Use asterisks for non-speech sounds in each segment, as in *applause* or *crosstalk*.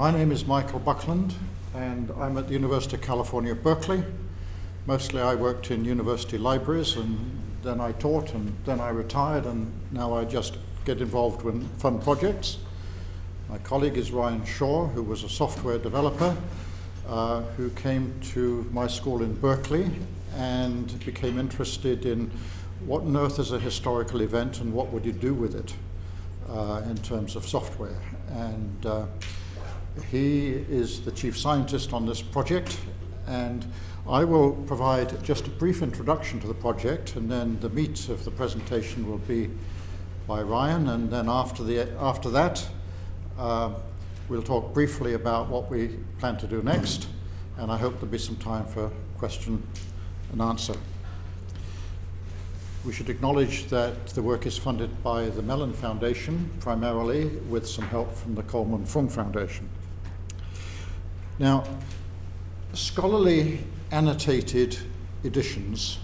My name is Michael Buckland, and I'm at the University of California, Berkeley. Mostly I worked in university libraries, and then I taught, and then I retired, and now I just get involved in fun projects. My colleague is Ryan Shaw, who was a software developer uh, who came to my school in Berkeley and became interested in what on earth is a historical event and what would you do with it uh, in terms of software. And uh, he is the chief scientist on this project, and I will provide just a brief introduction to the project, and then the meat of the presentation will be by Ryan, and then after, the, after that, uh, we'll talk briefly about what we plan to do next, and I hope there'll be some time for question and answer. We should acknowledge that the work is funded by the Mellon Foundation, primarily with some help from the Coleman Fung Foundation. Now, scholarly annotated editions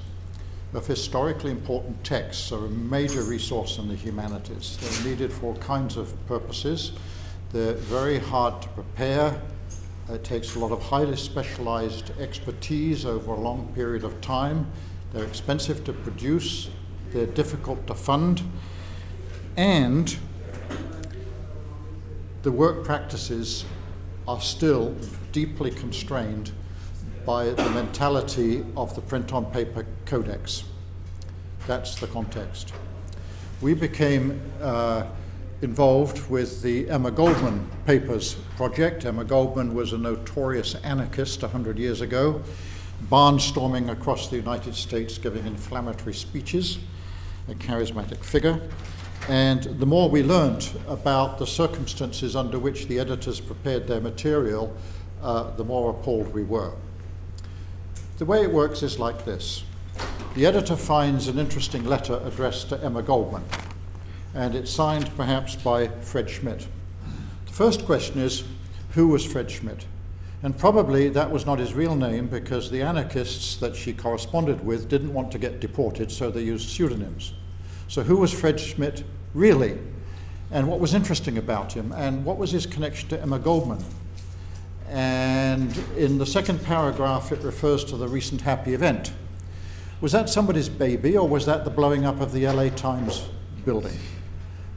of historically important texts are a major resource in the humanities. They're needed for all kinds of purposes. They're very hard to prepare. It takes a lot of highly specialized expertise over a long period of time. They're expensive to produce. They're difficult to fund. And the work practices are still deeply constrained by the mentality of the print on paper codex. That's the context. We became uh, involved with the Emma Goldman Papers project. Emma Goldman was a notorious anarchist 100 years ago, barnstorming across the United States giving inflammatory speeches, a charismatic figure. And the more we learned about the circumstances under which the editors prepared their material, uh, the more appalled we were. The way it works is like this. The editor finds an interesting letter addressed to Emma Goldman, and it's signed perhaps by Fred Schmidt. The first question is, who was Fred Schmidt? And probably that was not his real name because the anarchists that she corresponded with didn't want to get deported, so they used pseudonyms. So, who was Fred Schmidt really? And what was interesting about him? And what was his connection to Emma Goldman? And in the second paragraph, it refers to the recent happy event. Was that somebody's baby, or was that the blowing up of the LA Times building?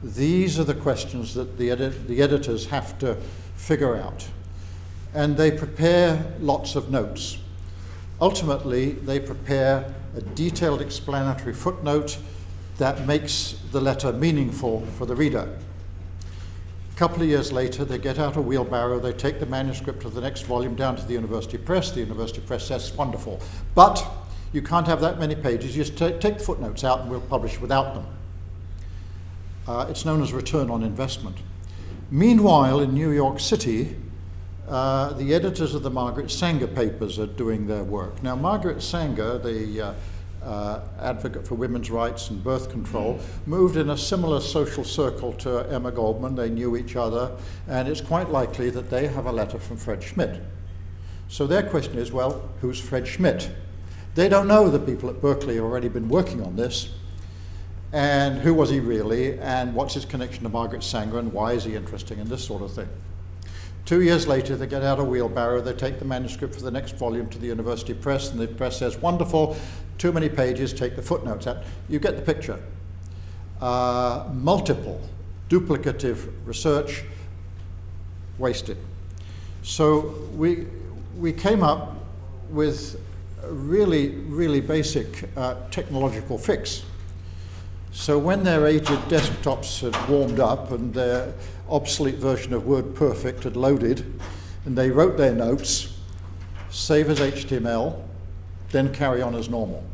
These are the questions that the, edit- the editors have to figure out. And they prepare lots of notes. Ultimately, they prepare a detailed explanatory footnote that makes the letter meaningful for the reader. A couple of years later, they get out a wheelbarrow, they take the manuscript of the next volume down to the university press. The university press says, wonderful. But you can't have that many pages, you just take, take the footnotes out and we'll publish without them. Uh, it's known as return on investment. Meanwhile, in New York City, uh, the editors of the Margaret Sanger papers are doing their work. Now, Margaret Sanger, the uh, uh, advocate for women's rights and birth control, moved in a similar social circle to Emma Goldman. They knew each other, and it's quite likely that they have a letter from Fred Schmidt. So their question is well, who's Fred Schmidt? They don't know the people at Berkeley have already been working on this. And who was he really, and what's his connection to Margaret Sanger, and why is he interesting, and this sort of thing. Two years later, they get out a wheelbarrow, they take the manuscript for the next volume to the university press, and the press says, Wonderful, too many pages, take the footnotes out. You get the picture. Uh, multiple, duplicative research, wasted. So we, we came up with a really, really basic uh, technological fix. So when their aged desktops had warmed up and their obsolete version of WordPerfect had loaded, and they wrote their notes, save as HTML, then carry on as normal.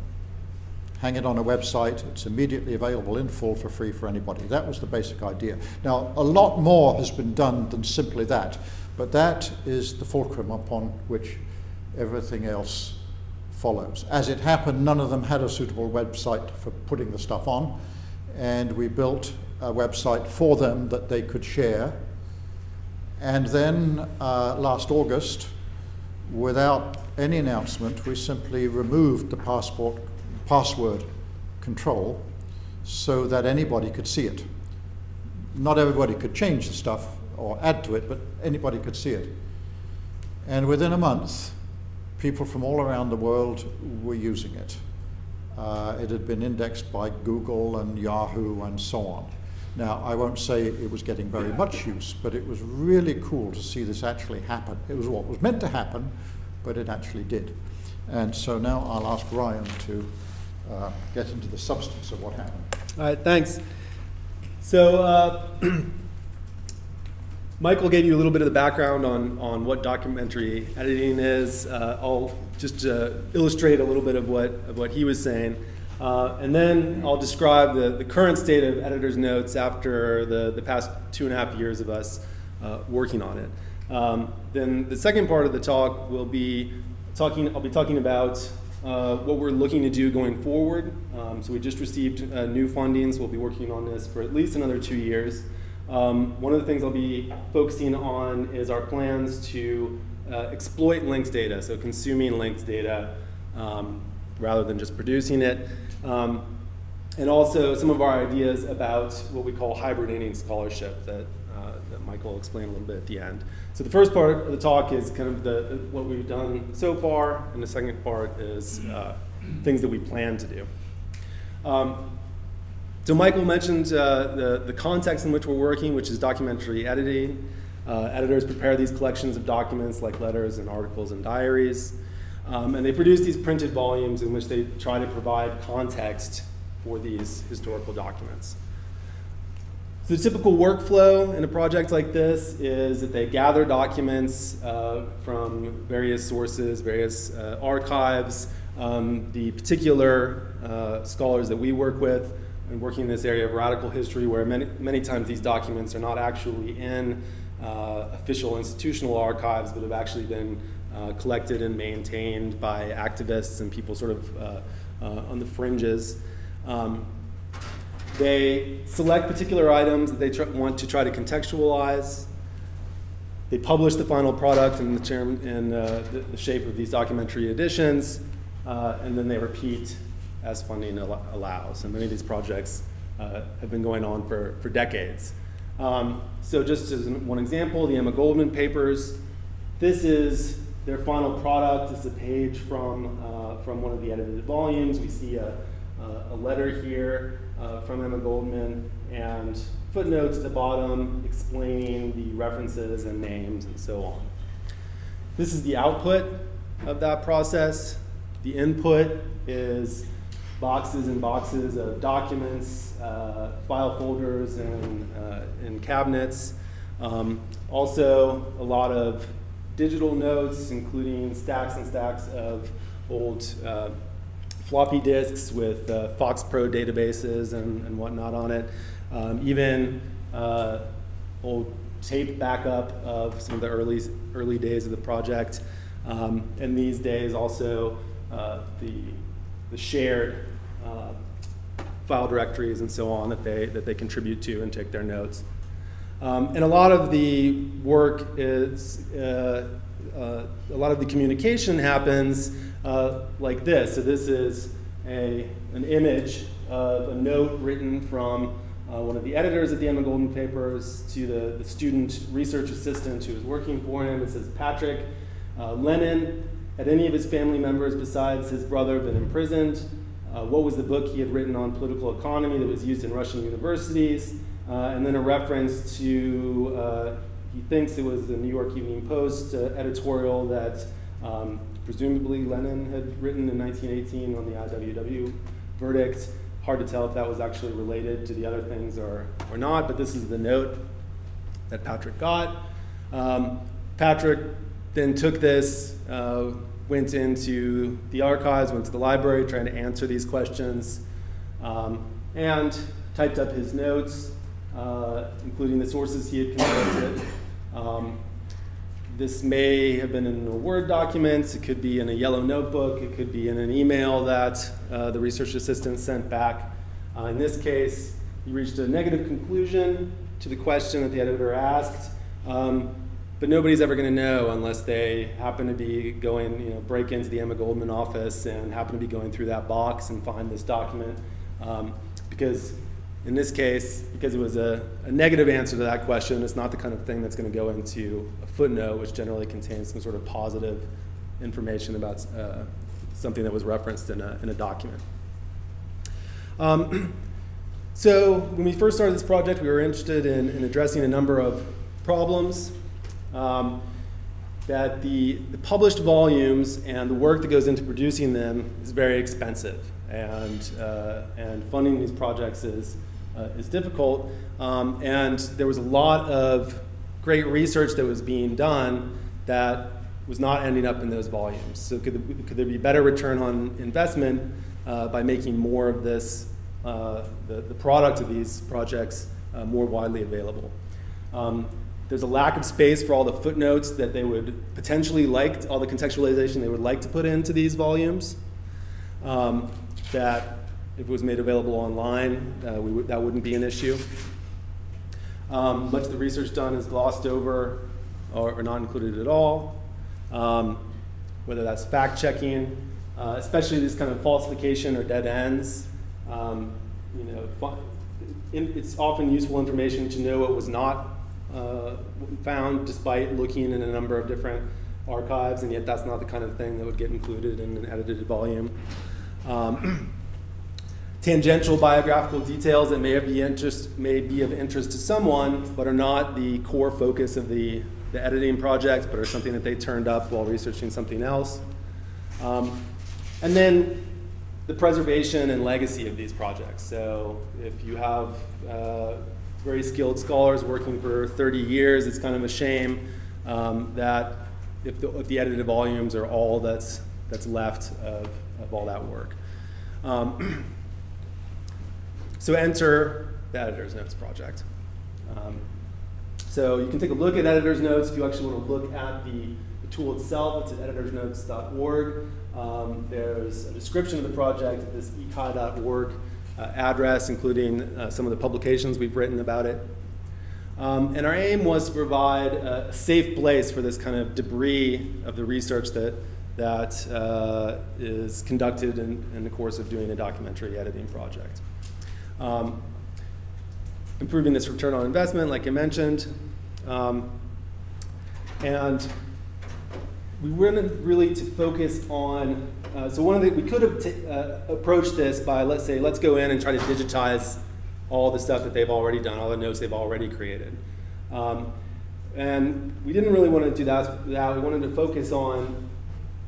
Hang it on a website, it's immediately available in full for free for anybody. That was the basic idea. Now, a lot more has been done than simply that, but that is the fulcrum upon which everything else follows. As it happened, none of them had a suitable website for putting the stuff on, and we built a website for them that they could share. And then uh, last August, without any announcement, we simply removed the passport password control so that anybody could see it. Not everybody could change the stuff, or add to it, but anybody could see it. And within a month, people from all around the world were using it. Uh, it had been indexed by Google and Yahoo and so on. Now, I won't say it was getting very much use, but it was really cool to see this actually happen. It was what was meant to happen, but it actually did. And so now I'll ask Ryan to uh, get into the substance of what happened. All right, thanks. So, uh, *clears throat* Michael gave you a little bit of the background on, on what documentary editing is. Uh, I'll just uh, illustrate a little bit of what, of what he was saying. Uh, and then I'll describe the, the current state of editor's notes after the, the past two and a half years of us uh, working on it. Um, then the second part of the talk will be talking, I'll be talking about uh, what we're looking to do going forward. Um, so we just received uh, new fundings. We'll be working on this for at least another two years. Um, one of the things I'll be focusing on is our plans to uh, exploit linked data, so consuming linked data um, rather than just producing it. Um, and also some of our ideas about what we call hibernating scholarship that, that Michael will explain a little bit at the end. So the first part of the talk is kind of the, what we've done so far, and the second part is uh, things that we plan to do. Um, so Michael mentioned uh, the, the context in which we're working, which is documentary editing. Uh, editors prepare these collections of documents like letters and articles and diaries. Um, and they produce these printed volumes in which they try to provide context for these historical documents. So the typical workflow in a project like this is that they gather documents uh, from various sources, various uh, archives. Um, the particular uh, scholars that we work with and working in this area of radical history where many, many times these documents are not actually in uh, official institutional archives, but have actually been uh, collected and maintained by activists and people sort of uh, on the fringes. Um, they select particular items that they want to try to contextualize. They publish the final product in the, term, in, uh, the, the shape of these documentary editions, uh, and then they repeat as funding al allows. And many of these projects uh, have been going on for, for decades. Um, so just as one example, the Emma Goldman papers, this is their final product. It's a page from, uh, from one of the edited volumes. We see a, a letter here uh, from Emma Goldman and footnotes at the bottom explaining the references and names and so on. This is the output of that process. The input is boxes and boxes of documents, uh, file folders, and, uh, and cabinets. Um, also, a lot of digital notes, including stacks and stacks of old uh, floppy disks with uh, Fox Pro databases and, and whatnot on it. Um, even uh, old tape backup of some of the early, early days of the project. Um, and these days also uh, the the shared uh, file directories and so on that they, that they contribute to and take their notes. Um, and a lot of the work is, uh, uh, a lot of the communication happens uh, like this. So this is a, an image of a note written from uh, one of the editors at the Emma Goldman papers to the, the student research assistant who was working for him. It says, Patrick, uh, Lenin had any of his family members besides his brother been imprisoned? Uh, what was the book he had written on political economy that was used in Russian universities? Uh, and then a reference to, uh, he thinks it was the New York Evening Post editorial that um, presumably Lenin had written in 1918 on the IWW verdict. Hard to tell if that was actually related to the other things or, or not, but this is the note that Patrick got. Um, Patrick then took this, uh, went into the archives, went to the library, trying to answer these questions, um, and typed up his notes, uh, including the sources he had consulted. Um, this may have been in a Word document, it could be in a yellow notebook, it could be in an email that uh, the research assistant sent back. Uh, in this case, you reached a negative conclusion to the question that the editor asked. Um, but nobody's ever going to know unless they happen to be going, you know, break into the Emma Goldman office and happen to be going through that box and find this document. Um, because in this case, because it was a, a, negative answer to that question, it's not the kind of thing that's going to go into a footnote, which generally contains some sort of positive information about uh, something that was referenced in a, in a document. Um, *clears throat* so when we first started this project, we were interested in, in addressing a number of problems. Um, that the, the published volumes and the work that goes into producing them is very expensive, and, uh, and funding these projects is, uh, is difficult. Um, and there was a lot of great research that was being done that was not ending up in those volumes. So could, could there be better return on investment uh, by making more of this, uh, the, the product of these projects uh, more widely available? Um, there's a lack of space for all the footnotes that they would potentially like, all the contextualization they would like to put into these volumes. Um, that if it was made available online, uh, that wouldn't be an issue. Um, much of the research done is glossed over or, or not included at all. Um, whether that's fact checking, uh, especially this kind of falsification or dead ends. Um, you know, it's often useful information to know what was not uh, found despite looking in a number of different archives, and yet that's not the kind of thing that would get included in an edited volume. Um, tangential biographical details that may be, interest, may be of interest to someone, but are not the core focus of the, the editing project, but are something that they turned up while researching something else. Um, and then the preservation and legacy of these projects. So if you have uh, very skilled scholars working for 30 years. It's kind of a shame um, that if the, if the, edited volumes are all that's, that's left of, of all that work. Um, *clears throat* so enter the editor's notes project. Um, so you can take a look at editor's notes if you actually want to look at the, the tool itself. It's at editorsnotes.org. Um, there's a description of the project at this ecai.org uh, address, including uh, some of the publications we've written about it. Um, and our aim was to provide a safe place for this kind of debris of the research that, that uh, is conducted in, in, the course of doing a documentary editing project. Um, improving this return on investment, like I mentioned. Um, and we wanted really to focus on uh, so one of the, we could have uh, approached this by, let's say, let's go in and try to digitize all the stuff that they've already done, all the notes they've already created. Um, and we didn't really want to do that, that. We wanted to focus on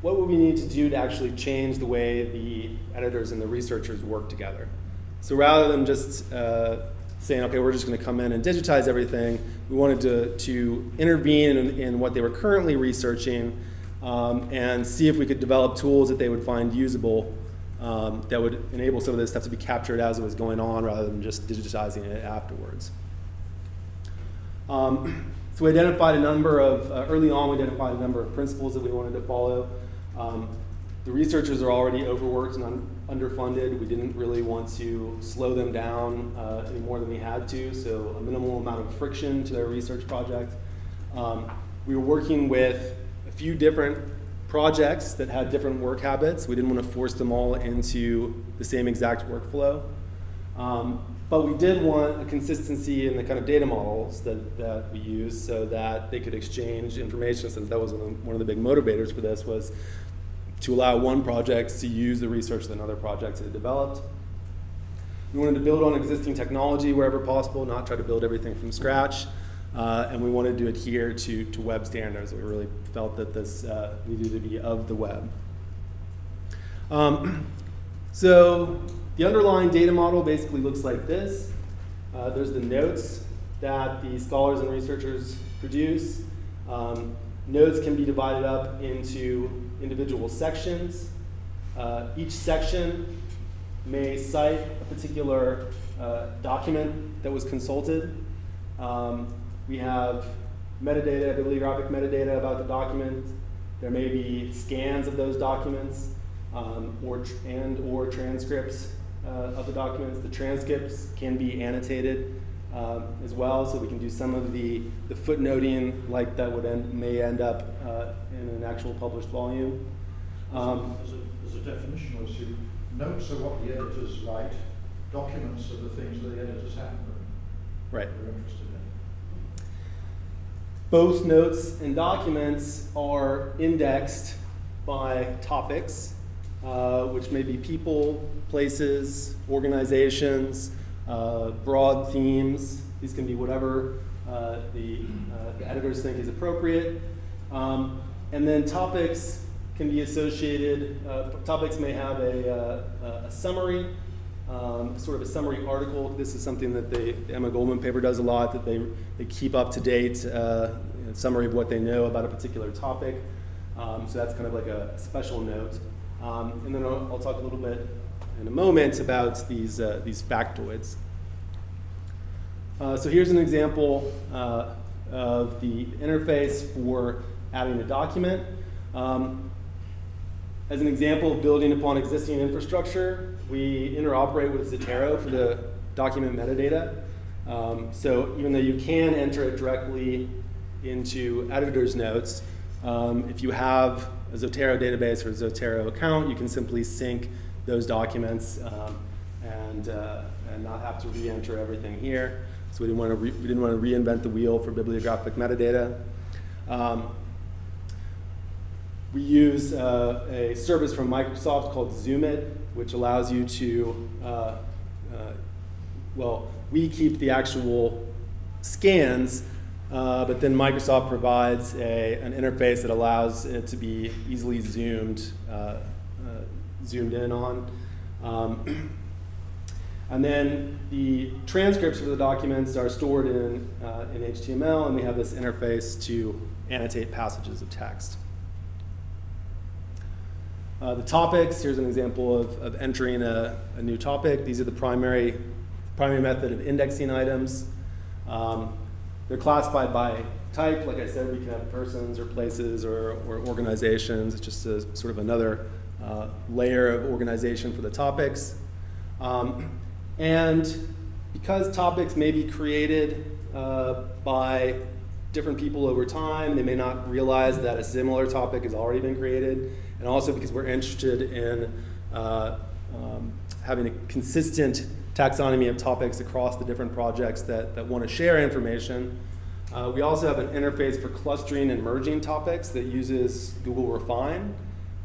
what would we need to do to actually change the way the editors and the researchers work together. So rather than just uh, saying, okay, we're just going to come in and digitize everything, we wanted to, to intervene in, in what they were currently researching um, and see if we could develop tools that they would find usable um, that would enable some of this stuff to be captured as it was going on rather than just digitizing it afterwards. Um, *clears throat* so we identified a number of, uh, early on, we identified a number of principles that we wanted to follow. Um, the researchers are already overworked and underfunded. We didn't really want to slow them down uh, any more than we had to, so a minimal amount of friction to their research project. Um, we were working with a few different projects that had different work habits. We didn't want to force them all into the same exact workflow. Um, but we did want a consistency in the kind of data models that, that we use so that they could exchange information since that was one of the big motivators for this was to allow one project to use the research that another project had developed. We wanted to build on existing technology wherever possible, not try to build everything from scratch. Uh, and we wanted to adhere to, to web standards. We really felt that this uh, needed to be of the web. Um, *clears throat* so the underlying data model basically looks like this. Uh, there's the notes that the scholars and researchers produce. Um, notes can be divided up into individual sections. Uh, each section may cite a particular uh, document that was consulted. Um, we have metadata, bibliographic metadata about the document. There may be scans of those documents um, or and or transcripts uh, of the documents. The transcripts can be annotated um, as well, so we can do some of the, the footnoting like that would end, may end up uh, in an actual published volume. Um, as, a, as a definitional issue, notes are what the editors write, documents are the things that the editors happen Right. We're interested in. Both notes and documents are indexed by topics, uh, which may be people, places, organizations, uh, broad themes. These can be whatever uh, the, uh, the, editors think is appropriate. Um, and then topics can be associated, uh, topics may have a, uh, a summary um, sort of a summary article. This is something that they, the Emma Goldman paper does a lot, that they, they keep up to date, uh, summary of what they know about a particular topic. Um, so that's kind of like a special note. Um, and then I'll, I'll, talk a little bit in a moment about these, uh, these factoids. Uh, so here's an example uh, of the interface for adding a document. Um, as an example of building upon existing infrastructure, we interoperate with Zotero for the document metadata. Um, so even though you can enter it directly into editor's notes, um, if you have a Zotero database or a Zotero account, you can simply sync those documents um, and, uh, and not have to re-enter everything here. So we didn't want to, we didn't want to reinvent the wheel for bibliographic metadata. Um, we use uh, a service from Microsoft called Zoom.it, which allows you to, uh, uh, well, we keep the actual scans, uh, but then Microsoft provides a, an interface that allows it to be easily zoomed, uh, uh, zoomed in on. Um, *clears throat* and then the transcripts for the documents are stored in, in HTML, and we have this interface to annotate passages of text. Uh, the topics, here's an example of, of entering a, a, new topic. These are the primary, primary method of indexing items. Um, they're classified by type. Like I said, we can have persons or places or, or organizations. It's just a, sort of another uh, layer of organization for the topics. Um, and because topics may be created uh, by different people over time, they may not realize that a similar topic has already been created and also because we're interested in uh, um, having a consistent taxonomy of topics across the different projects that, that want to share information. Uh, we also have an interface for clustering and merging topics that uses Google Refine.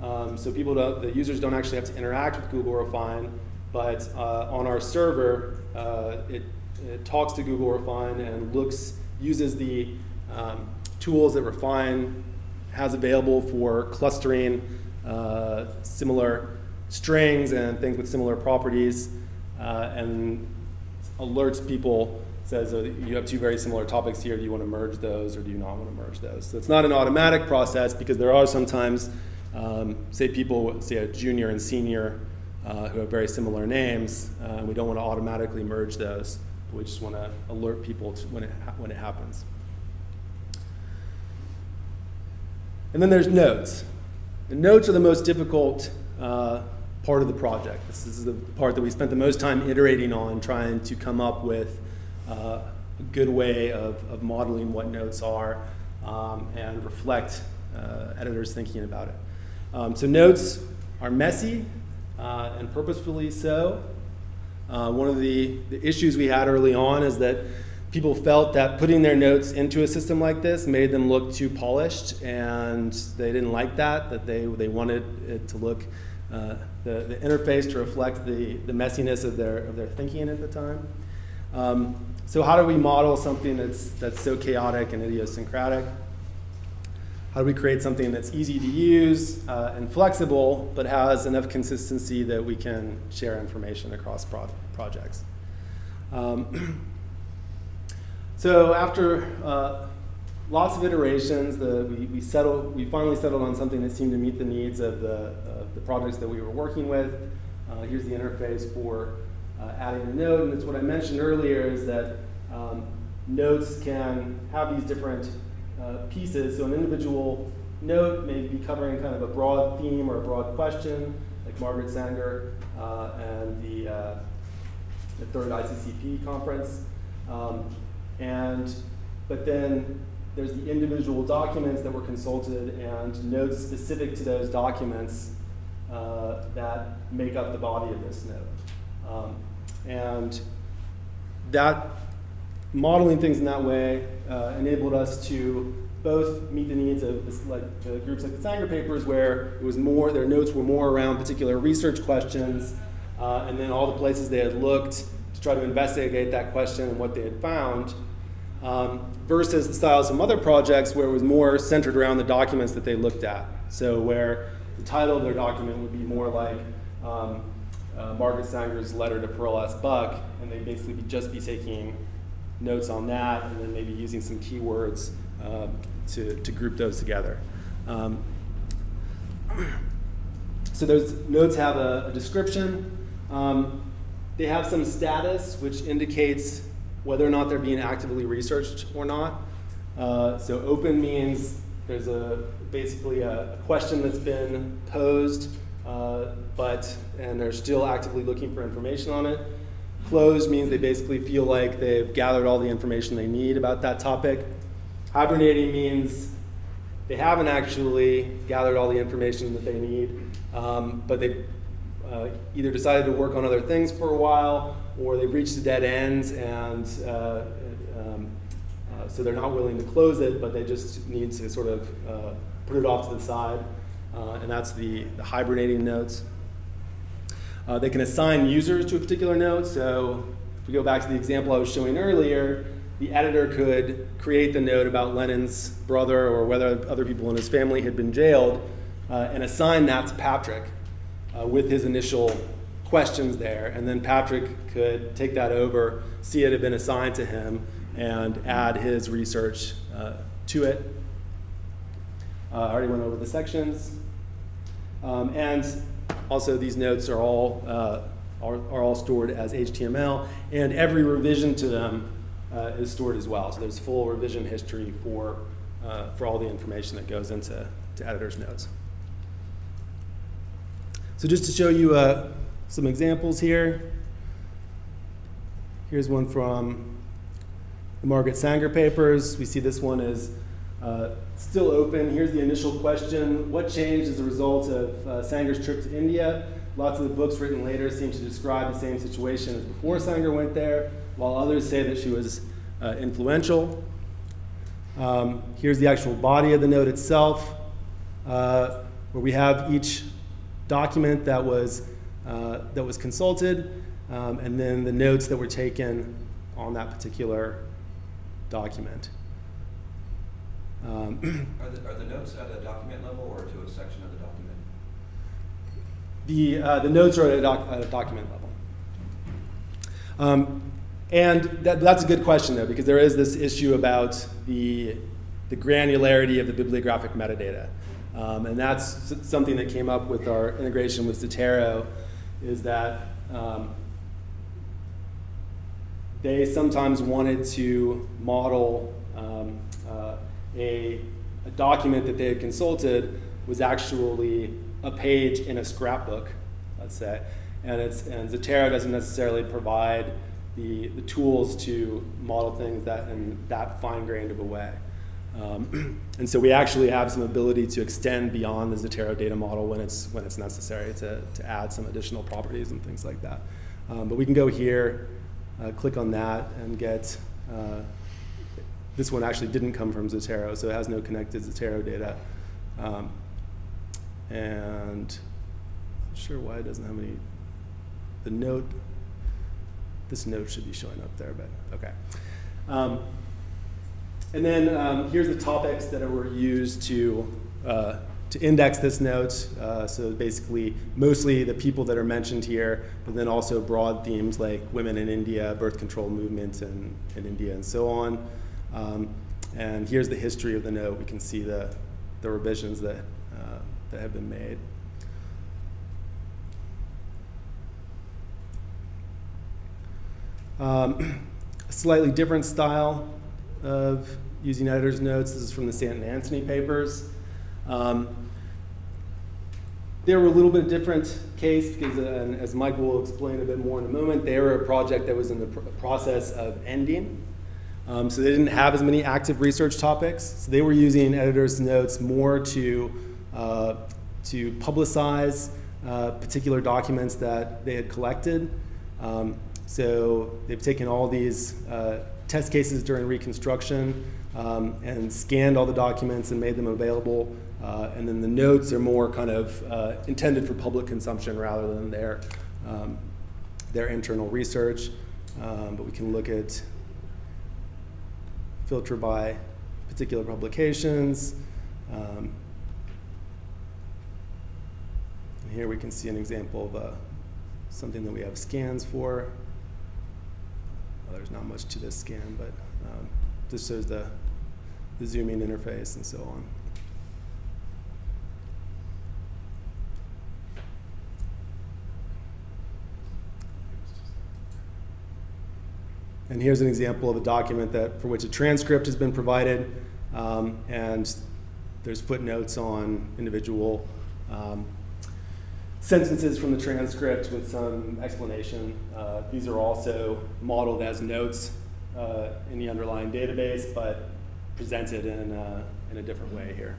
Um, so people, don't, the users don't actually have to interact with Google Refine, but uh, on our server, uh, it, it, talks to Google Refine and looks, uses the um, tools that Refine has available for clustering uh, similar strings and things with similar properties, uh, and alerts people says uh, you have two very similar topics here. Do you want to merge those or do you not want to merge those? So it's not an automatic process because there are sometimes, um, say people, say a junior and senior uh, who have very similar names, uh, and we don't want to automatically merge those. But we just want to alert people to when it, when it happens. And then there's notes. The notes are the most difficult uh, part of the project. This is the part that we spent the most time iterating on, trying to come up with uh, a good way of, of, modeling what notes are um, and reflect uh, editors' thinking about it. Um, so notes are messy uh, and purposefully so. Uh, one of the, the issues we had early on is that people felt that putting their notes into a system like this made them look too polished, and they didn't like that, that they, they wanted it to look, uh, the, the interface to reflect the, the messiness of their, of their thinking at the time. Um, so how do we model something that's, that's so chaotic and idiosyncratic? How do we create something that's easy to use uh, and flexible, but has enough consistency that we can share information across pro projects? Um, *clears throat* So after uh, lots of iterations, the, we, we, settled, we finally settled on something that seemed to meet the needs of the, uh, the projects that we were working with. Uh, here's the interface for uh, adding a node, and it's what I mentioned earlier is that um, nodes can have these different uh, pieces. So an individual note may be covering kind of a broad theme or a broad question, like Margaret Sanger uh, and the, the third ICCP conference. Um, and, but then there's the individual documents that were consulted and notes specific to those documents uh, that make up the body of this note. Um, and that modeling things in that way uh, enabled us to both meet the needs of this, like the groups like the Sanger papers, where it was more their notes were more around particular research questions, uh, and then all the places they had looked to try to investigate that question and what they had found, um, versus the style of other projects where it was more centered around the documents that they looked at. So where the title of their document would be more like um, uh, Margaret Sanger's letter to Pearl S. Buck, and they'd basically be, just be taking notes on that and then maybe using some keywords uh, to, to group those together. Um, *clears throat* so those notes have a, a description. Um, they have some status, which indicates whether or not they're being actively researched or not. Uh, so open means there's a basically a, question that's been posed, uh, but and they're still actively looking for information on it. Closed means they basically feel like they've gathered all the information they need about that topic. Hibernating means they haven't actually gathered all the information that they need, um, but they uh, either decided to work on other things for a while or they've reached a dead end and uh, um, uh, so they're not willing to close it, but they just need to sort of uh, put it off to the side. Uh, and that's the, the hibernating notes. Uh, they can assign users to a particular note. So if we go back to the example I was showing earlier, the editor could create the note about Lenin's brother or whether other people in his family had been jailed uh, and assign that to Patrick uh, with his initial questions there. And then Patrick could take that over, see it had been assigned to him, and add his research uh, to it. Uh, I already went over the sections. Um, and also, these notes are all, uh, are, are, all stored as HTML, and every revision to them uh, is stored as well. So there's full revision history for, for all the information that goes into to editor's notes. So just to show you uh, some examples here, here's one from the Margaret Sanger papers. We see this one is uh, still open. Here's the initial question. What changed as a result of uh, Sanger's trip to India? Lots of the books written later seem to describe the same situation as before Sanger went there, while others say that she was uh, influential. Um, here's the actual body of the note itself, uh, where we have each document that was, uh, that was consulted, um, and then the notes that were taken on that particular document. Um, *clears throat* are, the, are the notes at a document level or to a section of the document? The, uh, the notes are at a, doc, at a document level. Um, and that, that's a good question, though, because there is this issue about the, the granularity of the bibliographic metadata. Um, and that's something that came up with our integration with Zotero, is that um, they sometimes wanted to model um, uh, a, a document that they had consulted was actually a page in a scrapbook, let's say. And, it's, and Zotero doesn't necessarily provide the, the tools to model things that in that fine-grained of a way. Um, *clears throat* and so we actually have some ability to extend beyond the Zotero data model when it's, when it's necessary to, to add some additional properties and things like that. Um, but we can go here, uh, click on that, and get uh, this one actually didn't come from Zotero, so it has no connected Zotero data. Um, and I'm sure why it doesn't have any, the note, this note should be showing up there, but okay. And then um, here's the topics that were used to, uh, to index this note. Uh, so basically, mostly the people that are mentioned here, but then also broad themes like women in India, birth control movement in, in India, and so on. Um, and here's the history of the note. We can see the, the revisions that, uh, that have been made. Um, *clears throat* a slightly different style of using editor's notes. This is from the Stanton Anthony papers. Um, they were a little bit different case because, uh, as Mike will explain a bit more in a moment, they were a project that was in the pr process of ending. Um, so they didn't have as many active research topics. So they were using editor's notes more to, uh, to publicize uh, particular documents that they had collected. Um, so they've taken all these uh, test cases during reconstruction um, and scanned all the documents and made them available. Uh, and then the notes are more kind of uh, intended for public consumption rather than their, um, their internal research. Um, but we can look at filter by particular publications. Um, and here we can see an example of uh, something that we have scans for. Well, there's not much to this scan, but um, this shows the, the zooming interface and so on. And here's an example of a document that for which a transcript has been provided, um, and there's footnotes on individual um, sentences from the transcript with some explanation. Uh, these are also modeled as notes uh, in the underlying database, but presented in, uh, in a different way here.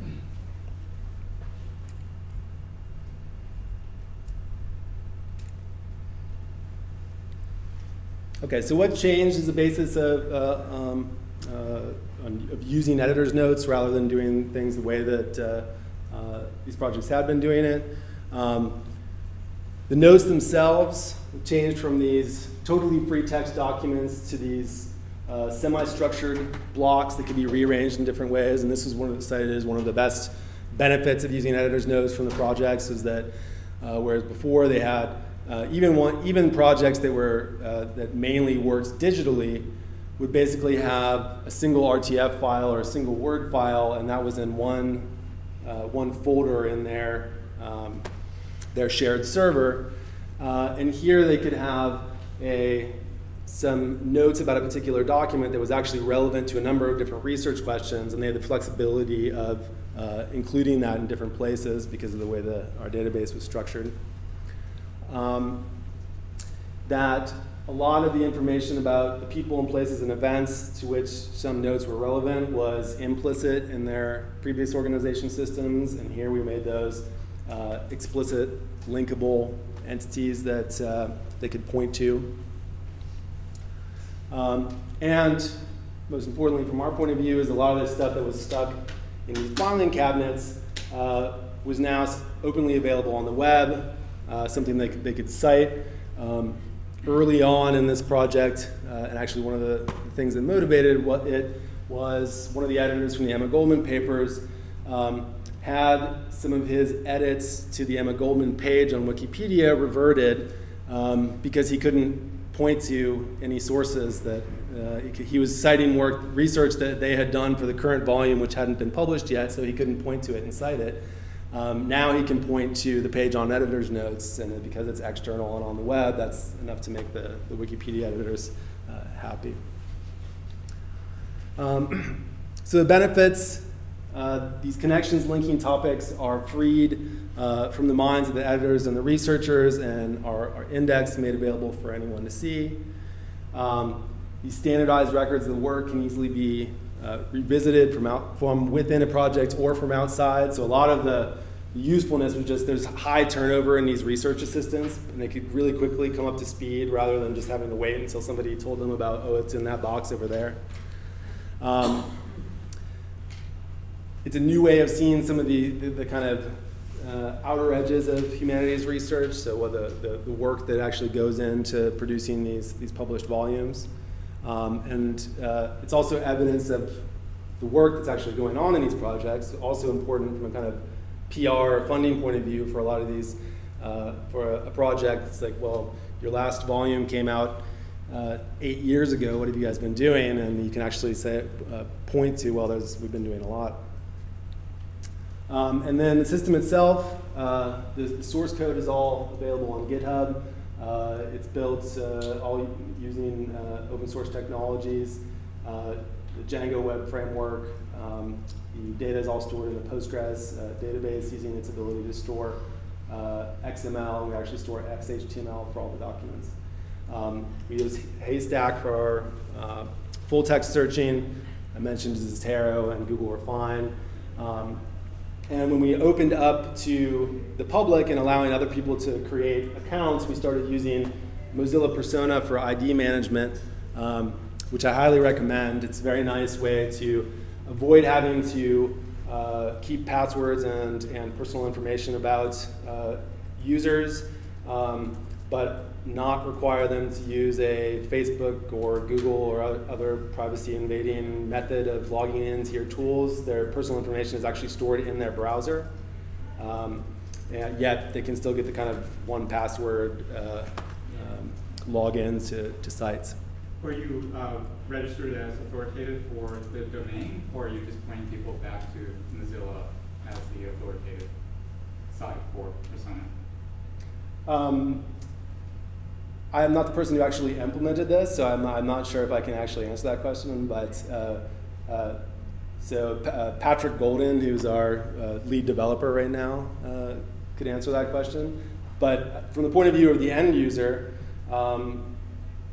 Okay, so what changed is the basis of, uh, um, uh, of using editor's notes rather than doing things the way that uh, uh, these projects had been doing it. Um, the notes themselves changed from these totally free text documents to these uh, semi-structured blocks that can be rearranged in different ways. And this is one of the cited as one of the best benefits of using editor's notes from the projects is that uh, whereas before they had uh, even one, even projects that were uh, that mainly worked digitally would basically have a single RTF file or a single Word file, and that was in one uh, one folder in their um, their shared server. Uh, and here they could have a some notes about a particular document that was actually relevant to a number of different research questions, and they had the flexibility of uh, including that in different places because of the way the, our database was structured um, that a lot of the information about the people and places and events to which some notes were relevant was implicit in their previous organization systems, and here we made those uh, explicit linkable entities that uh, they could point to. Um, and most importantly, from our point of view, is a lot of this stuff that was stuck in these filing cabinets uh, was now openly available on the web uh, something they could, they could cite. Um, early on in this project, uh, and actually one of the things that motivated what it was one of the editors from the Emma Goldman papers um, had some of his edits to the Emma Goldman page on Wikipedia reverted um, because he couldn't point to any sources that uh, he was citing work research that they had done for the current volume which hadn't been published yet so he couldn't point to it and cite it um, now he can point to the page on editor's notes, and because it's external and on the web, that's enough to make the, the Wikipedia editors uh, happy. Um, *clears throat* so the benefits, uh, these connections linking topics are freed uh, from the minds of the editors and the researchers and are, are indexed, made available for anyone to see. Um, these standardized records of the work can easily be uh, revisited from, out, from within a project or from outside. So a lot of the usefulness was just there's high turnover in these research assistants, and they could really quickly come up to speed rather than just having to wait until somebody told them about, oh, it's in that box over there. Um, it's a new way of seeing some of the, the, the kind of uh, outer edges of humanities research, so the, the, the, work that actually goes into producing these, these published volumes. Um, and uh, it's also evidence of the work that's actually going on in these projects, also important from a kind of PR funding point of view for a lot of these, uh, for a, a, project, it's like, well, your last volume came out uh, eight years ago. What have you guys been doing? And you can actually say, uh, point to, well, there's, we've been doing a lot. Um, and then the system itself, uh, the, source code is all available on GitHub. Uh, it's built uh, all using open source technologies, the Django web framework, um, the data is all stored in a Postgres uh, database using its ability to store uh, XML. We actually store XHTML for all the documents. Um, we use Haystack for our uh, full text searching. I mentioned Zotero and Google Refine. Um, and when we opened up to the public and allowing other people to create accounts, we started using Mozilla Persona for ID management, um, which I highly recommend. It's a very nice way to avoid having to uh, keep passwords and, and personal information about uh, users, um, but not require them to use a Facebook or Google or other privacy invading method of logging into your tools. Their personal information is actually stored in their browser. Um, and yet they can still get the kind of one password uh, um, login to, to sites. Were you uh, registered as authoritative for the domain, or are you just pointing people back to Mozilla as the authoritative site for Persona? Um, I am not the person who actually implemented this, so I'm not, I'm not sure if I can actually answer that question. But uh, uh, so uh, Patrick Golden, who's our uh, lead developer right now, uh, could answer that question. But from the point of view of the end user, um,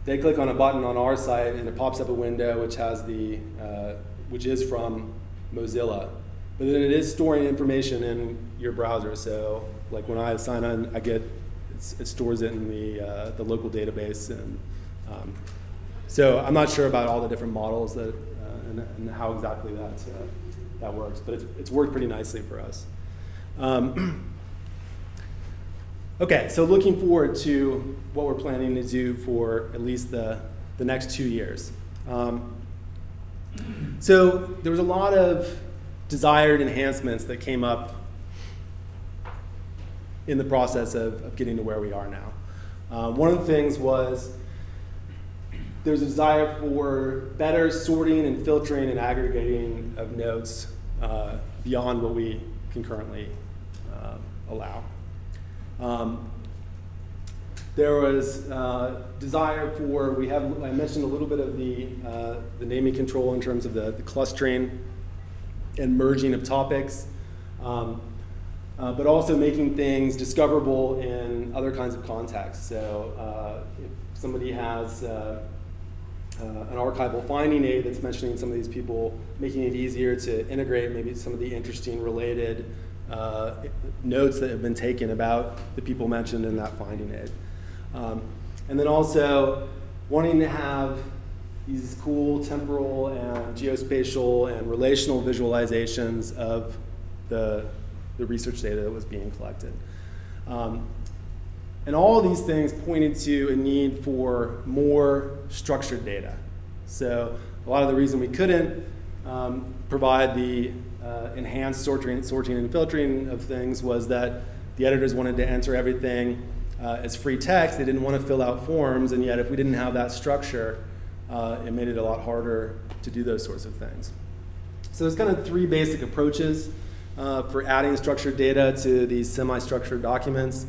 they click on a button on our site and it pops up a window which has the uh, which is from Mozilla. But then it is storing information in your browser. So like when I sign on, I get it stores it in the uh, the local database and. Um, so I'm not sure about all the different models that uh, and, and, how exactly that uh, that works, but it's, it's worked pretty nicely for us. Um, *clears throat* Okay, so looking forward to what we're planning to do for at least the, the next two years. Um, so there was a lot of desired enhancements that came up in the process of, of getting to where we are now. Uh, one of the things was there's a desire for better sorting and filtering and aggregating of notes uh, beyond what we can currently uh, allow. Um, there was uh, desire for, we have, I mentioned a little bit of the, uh, the naming control in terms of the, the clustering and merging of topics, um, uh, but also making things discoverable in other kinds of contexts. So uh, if somebody has uh, uh, an archival finding aid that's mentioning some of these people, making it easier to integrate maybe some of the interesting related uh, notes that have been taken about the people mentioned in that finding aid. Um, and then also wanting to have these cool temporal and geospatial and relational visualizations of the, the research data that was being collected. Um, and all these things pointed to a need for more structured data. So a lot of the reason we couldn't um, provide the uh, enhanced sorting, sorting and filtering of things was that the editors wanted to enter everything uh, as free text. They didn't want to fill out forms, and yet if we didn't have that structure, uh, it made it a lot harder to do those sorts of things. So there's kind of three basic approaches uh, for adding structured data to these semi-structured documents.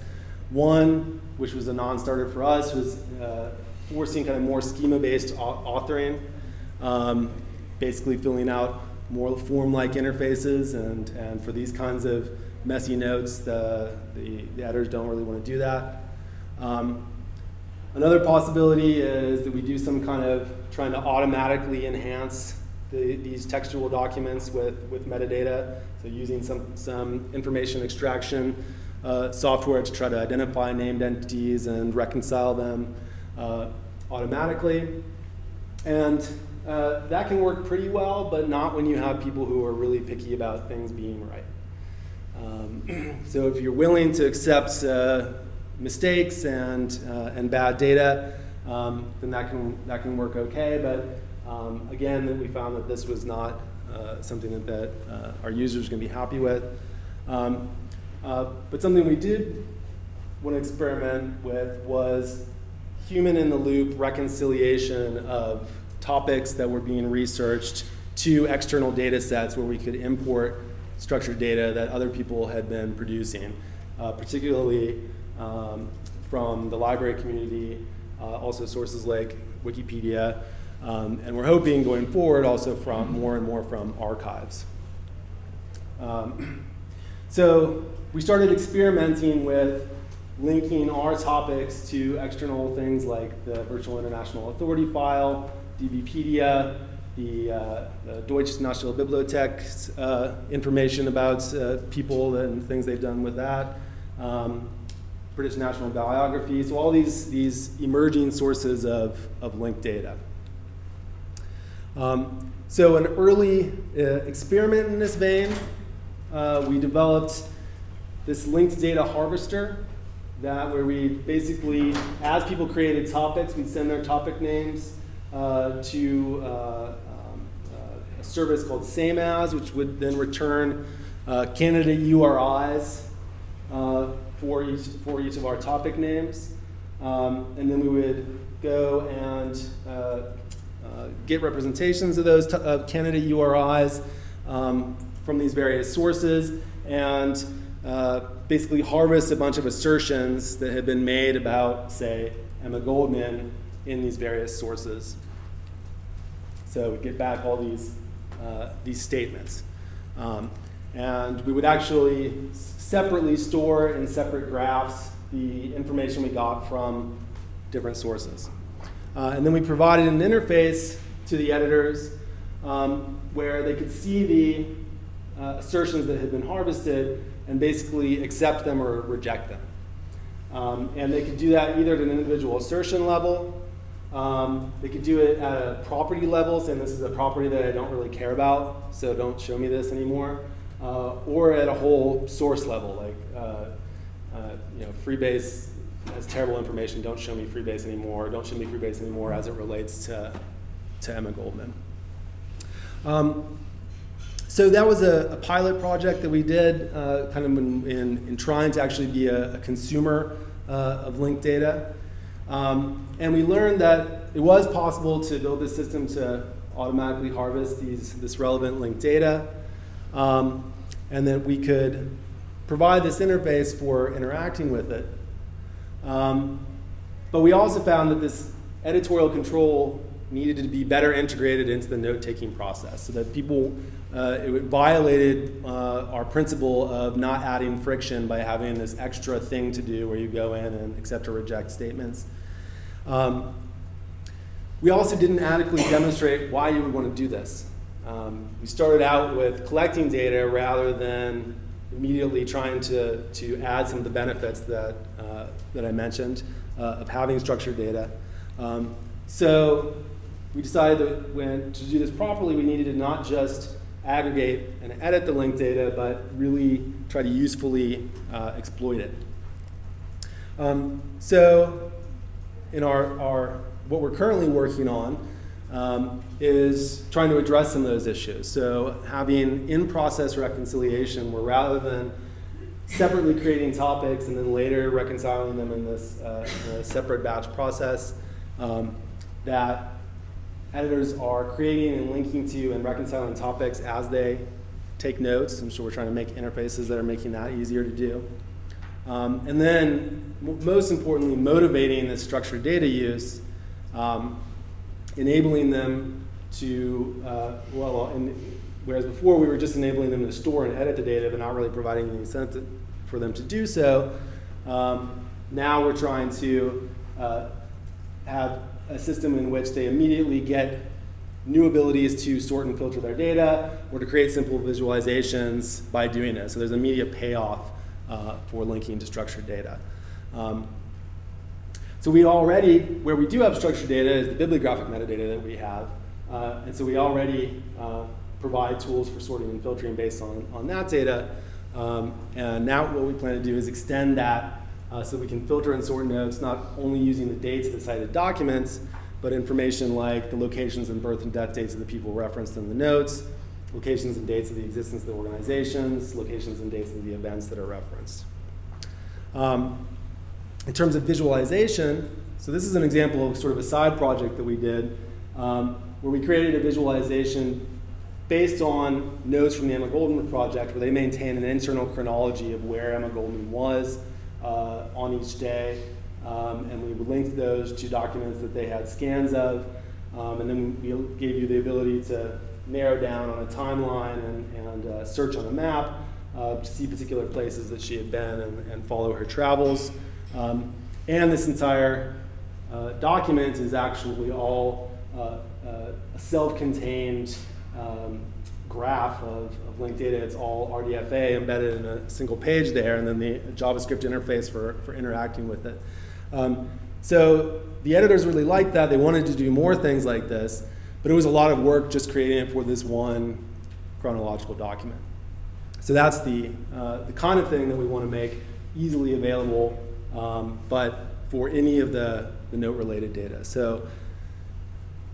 One, which was a non-starter for us, was uh, forcing kind of more schema-based authoring, um, basically filling out more form-like interfaces, and, and for these kinds of messy notes, the, the, the editors don't really want to do that. Um, another possibility is that we do some kind of trying to automatically enhance the, these textual documents with, with metadata, so using some, some information extraction uh, software to try to identify named entities and reconcile them uh, automatically. And uh, that can work pretty well, but not when you have people who are really picky about things being right. Um, *clears throat* so if you're willing to accept uh, mistakes and, uh, and bad data, um, then that can, that can work okay. But um, again, we found that this was not uh, something that, that uh, our users are going to be happy with. Um, uh, but something we did want to experiment with was human in the loop reconciliation of topics that were being researched to external data sets where we could import structured data that other people had been producing, uh, particularly um, from the library community, uh, also sources like Wikipedia, um, and we're hoping going forward also from more and more from archives. Um, *clears throat* so we started experimenting with linking our topics to external things like the Virtual International Authority file, DBpedia, the, uh, the Deutsche Nationale Bibliothek uh, information about uh, people and things they've done with that. Um, British National Biography. So all these, these emerging sources of, of linked data. Um, so an early uh, experiment in this vein, uh, we developed this linked data harvester that where we basically, as people created topics, we'd send their topic names uh, to uh, um, uh, a service called sameAs, which would then return uh, candidate URIs for, each, for each of our topic names. Um, and then we would go and get representations of those uh, candidate URIs um, from these various sources and uh, basically harvest a bunch of assertions that have been made about, say, Emma Goldman in these various sources. So we get back all these, uh, these statements. Um, and we would actually separately store in separate graphs the information we got from different sources. Uh, and then we provided an interface to the editors um, where they could see the uh, assertions that had been harvested and basically accept them or reject them. Um, and they could do that either at an individual assertion level, um, they could do it at a property level, saying this is a property that I don't really care about, so don't show me this anymore, uh, or at a whole source level, like uh, uh you know, Freebase has terrible information. Don't show me Freebase anymore. Don't show me Freebase anymore as it relates to, to Emma Goldman. Um, so that was a, a, pilot project that we did uh, kind of in, in, in, trying to actually be a, a consumer uh, of linked data. Um, and we learned that it was possible to build this system to automatically harvest these, this relevant linked data. Um, and that we could provide this interface for interacting with it. Um, but we also found that this editorial control needed to be better integrated into the note-taking process so that people, uh, it violated uh, our principle of not adding friction by having this extra thing to do where you go in and accept or reject statements. Um, we also didn't adequately demonstrate why you would want to do this. Um, we started out with collecting data rather than immediately trying to, to add some of the benefits that, that I mentioned uh, of having structured data. Um, so we decided that when, to do this properly, we needed to not just aggregate and edit the linked data, but really try to usefully uh, exploit it. Um, so in our, our, what we're currently working on, um, is trying to address some of those issues. So having in-process reconciliation where rather than separately creating topics and then later reconciling them in this uh, in separate batch process, um, that editors are creating and linking to and reconciling topics as they take notes. I'm sure we're trying to make interfaces that are making that easier to do. Um, and then, most importantly, motivating this structured data use um, enabling them to, uh, well, in, whereas before we were just enabling them to store and edit the data, but not really providing the incentive for them to do so, um, now we're trying to uh, have a system in which they immediately get new abilities to sort and filter their data or to create simple visualizations by doing it. So there's immediate payoff uh, for linking to structured data. Um, so we already, where we do have structured data is the bibliographic metadata that we have. Uh, and so we already uh, provide tools for sorting and filtering based on, on that data. Um, and now what we plan to do is extend that uh, so we can filter and sort notes, not only using the dates of the cited documents, but information like the locations and birth and death dates of the people referenced in the notes, locations and dates of the existence of the organizations, locations and dates of the events that are referenced. Um, in terms of visualization, so this is an example of sort of a side project that we did um, where we created a visualization based on notes from the Emma Goldman project where they maintain an internal chronology of where Emma Goldman was uh, on each day. Um, and we linked those to documents that they had scans of. Um, and then we gave you the ability to narrow down on a timeline and, and uh, search on a map uh, to see particular places that she had been and, and follow her travels. Um, and this entire uh, document is actually all uh, uh, self-contained um, graph of, of linked data. It's all RDFa embedded in a single page there, and then the JavaScript interface for, for interacting with it. Um, so the editors really liked that. They wanted to do more things like this, but it was a lot of work just creating it for this one chronological document. So that's the, uh, the kind of thing that we want to make easily available, um, but for any of the, the note-related data. So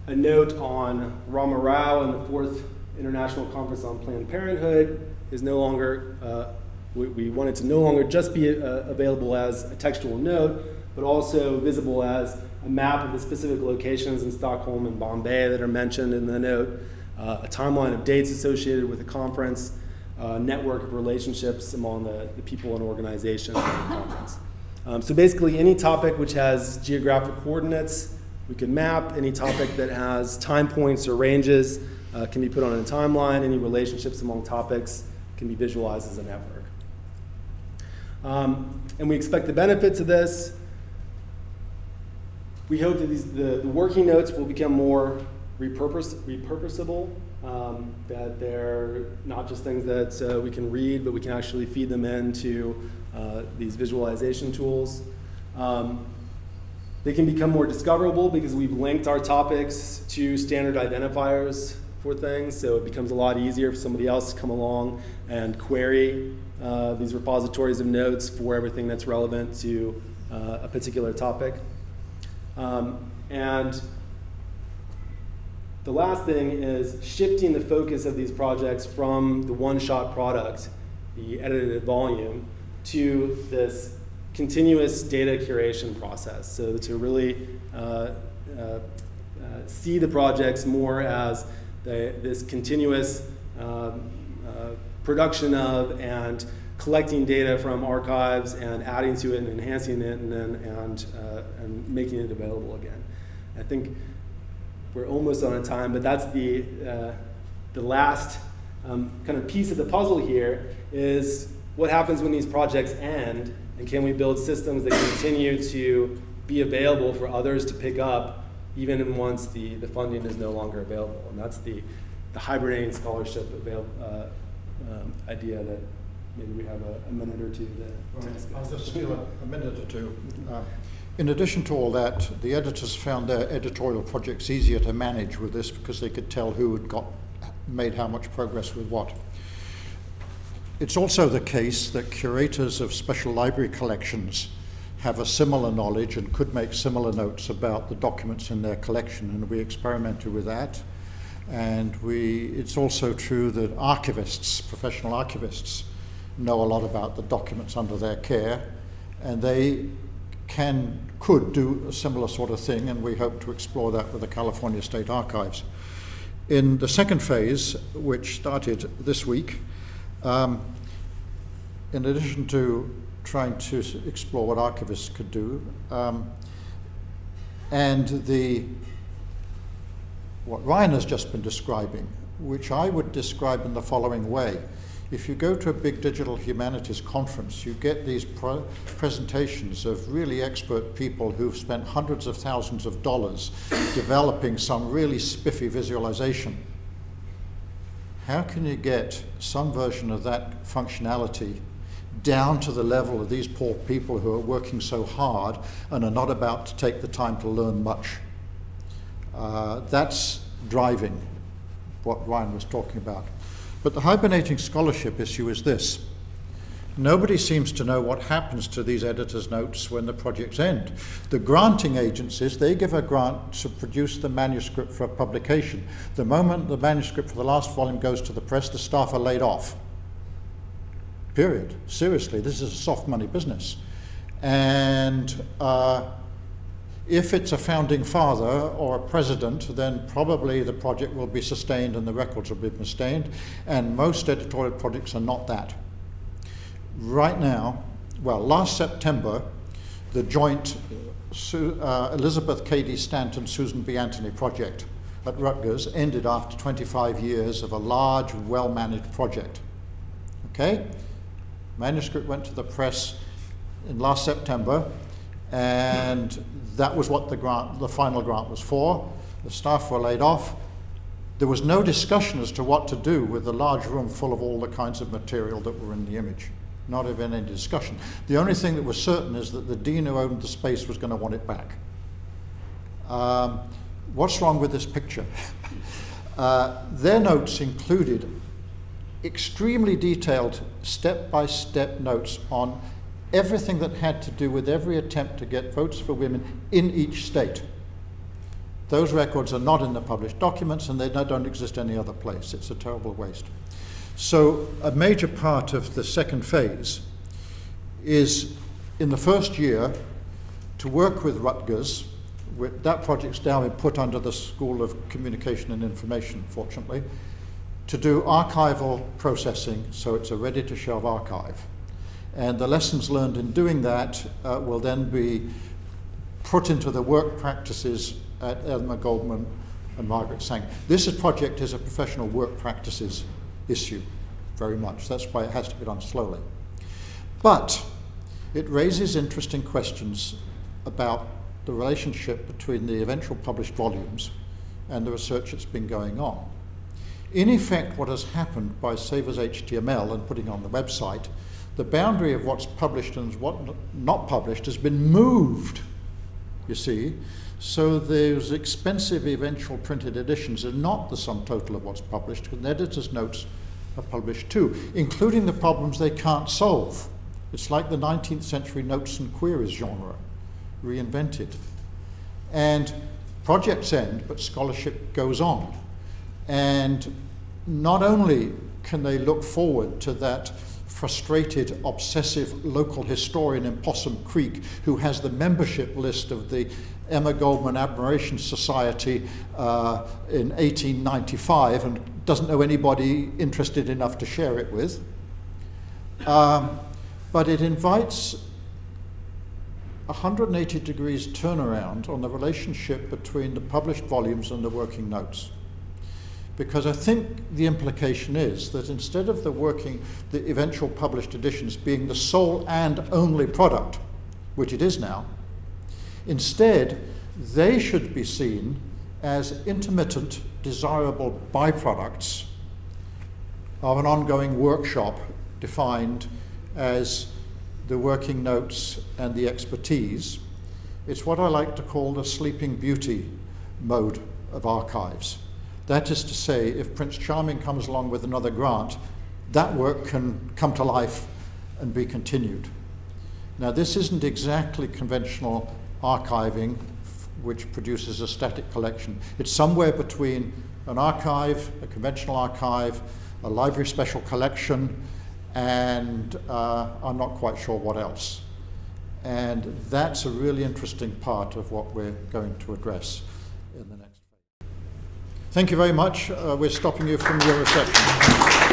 a note on Rama Rau and the fourth International Conference on Planned Parenthood is no longer, uh, we, we, want it to no longer just be uh, available as a textual note, but also visible as a map of the specific locations in Stockholm and Bombay that are mentioned in the note, uh, a timeline of dates associated with the conference, a network of relationships among the, the people and organizations at the conference. Um, so basically any topic which has geographic coordinates we can map any topic that has time points or ranges, uh, can be put on a timeline. Any relationships among topics can be visualized as a network. Um, and we expect the benefits of this. We hope that these, the, the working notes will become more repurpose, repurposable, um, that they're not just things that uh, we can read, but we can actually feed them into uh, these visualization tools. Um, they can become more discoverable because we've linked our topics to standard identifiers for things, so it becomes a lot easier for somebody else to come along and query uh, these repositories of notes for everything that's relevant to uh, a particular topic. Um, and the last thing is shifting the focus of these projects from the one-shot product, the edited volume, to this continuous data curation process. So to really uh, uh, uh, see the projects more as the, this continuous um, uh, production of and collecting data from archives and adding to it and enhancing it and then and, uh, and making it available again. I think we're almost on time, but that's the, the last um, kind of piece of the puzzle here is what happens when these projects end and can we build systems that continue to be available for others to pick up even once the, the funding is no longer available? And that's the, the hibernating scholarship avail, uh, um, idea that maybe we have a, a minute or two to, right. I'll just steal a, a minute or two. Uh, in addition to all that, the editors found their editorial projects easier to manage with this because they could tell who had got made how much progress with what. It's also the case that curators of special library collections have a similar knowledge and could make similar notes about the documents in their collection, and we experimented with that. And we, it's also true that archivists, professional archivists, know a lot about the documents under their care, and they can, could do a similar sort of thing, and we hope to explore that with the California State Archives. In the second phase, which started this week, um, in addition to trying to explore what archivists could do, um, and the what Ryan has just been describing, which I would describe in the following way. If you go to a big digital humanities conference, you get these presentations of really expert people who've spent hundreds of thousands of dollars developing some really spiffy visualization how can you get some version of that functionality down to the level of these poor people who are working so hard and are not about to take the time to learn much? Uh, that's driving what Ryan was talking about. But the hibernating scholarship issue is this. Nobody seems to know what happens to these editors' notes when the projects end. The granting agencies, they give a grant to produce the manuscript for publication. The moment the manuscript for the last volume goes to the press, the staff are laid off. Period. Seriously, this is a soft money business. And uh, if it's a founding father or a president, then probably the project will be sustained and the records will be sustained. And most editorial projects are not that right now, well, last September, the joint uh, Elizabeth Cady Stanton Susan B. Anthony project at Rutgers ended after 25 years of a large, well managed project. Okay? Manuscript went to the press in last September, and that was what the grant, the final grant was for. The staff were laid off. There was no discussion as to what to do with the large room full of all the kinds of material that were in the image. Not of any discussion. The only thing that was certain is that the dean who owned the space was going to want it back. Um, what's wrong with this picture? *laughs* uh, their notes included extremely detailed step by step notes on everything that had to do with every attempt to get votes for women in each state. Those records are not in the published documents and they don't exist any other place. It's a terrible waste. So, a major part of the second phase is in the first year to work with Rutgers. That project's now been put under the School of Communication and Information, fortunately, to do archival processing so it's a ready to shelve archive. And the lessons learned in doing that uh, will then be put into the work practices at Emma Goldman and Margaret Sanger. This project is a professional work practices issue, very much. That's why it has to be done slowly. But it raises interesting questions about the relationship between the eventual published volumes and the research that's been going on. In effect, what has happened by Savers HTML and putting on the website, the boundary of what's published and what not published has been moved, you see, so those expensive eventual printed editions are not the sum total of what's published, because the editor's notes are published too, including the problems they can't solve. It's like the 19th century notes and queries genre, reinvented. And projects end, but scholarship goes on. And not only can they look forward to that frustrated, obsessive local historian in Possum Creek who has the membership list of the Emma Goldman Admiration Society uh, in 1895 and doesn't know anybody interested enough to share it with. Um, but it invites 180 degrees turnaround on the relationship between the published volumes and the working notes. Because I think the implication is that instead of the working, the eventual published editions being the sole and only product, which it is now, Instead, they should be seen as intermittent, desirable byproducts of an ongoing workshop defined as the working notes and the expertise. It's what I like to call the sleeping beauty mode of archives. That is to say, if Prince Charming comes along with another grant, that work can come to life and be continued. Now, this isn't exactly conventional archiving, which produces a static collection. It's somewhere between an archive, a conventional archive, a library special collection, and uh, I'm not quite sure what else. And that's a really interesting part of what we're going to address in the next phase. Thank you very much. Uh, we're stopping you from your reception.